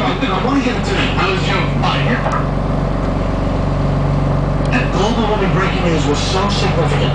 I want to. That global warming breaking news was so significant